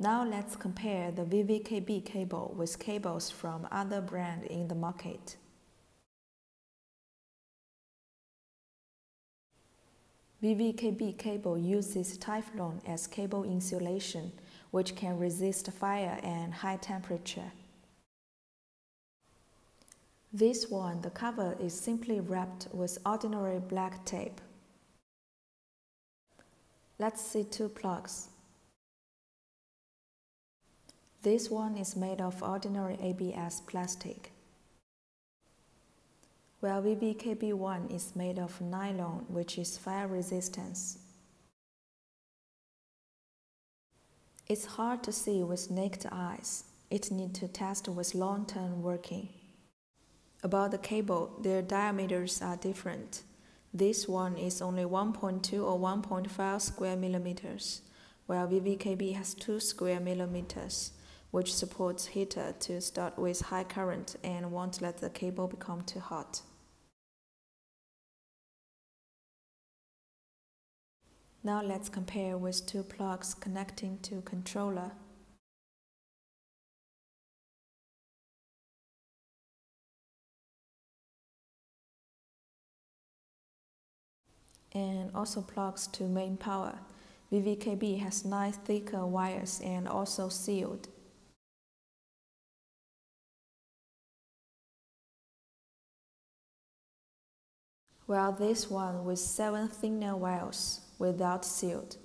Now let's compare the VVKB cable with cables from other brand in the market. VVKB cable uses Teflon as cable insulation, which can resist fire and high temperature. This one, the cover is simply wrapped with ordinary black tape. Let's see two plugs. This one is made of ordinary ABS plastic, while VVKB1 is made of nylon, which is fire resistance. It's hard to see with naked eyes. It needs to test with long-term working. About the cable, their diameters are different. This one is only 1.2 or 1.5 square millimeters, while VVKB has 2 square millimeters which supports heater to start with high current and won't let the cable become too hot. Now let's compare with two plugs connecting to controller. And also plugs to main power. VVKB has 9 thicker wires and also sealed. While this one with seven thinner wires without sealed.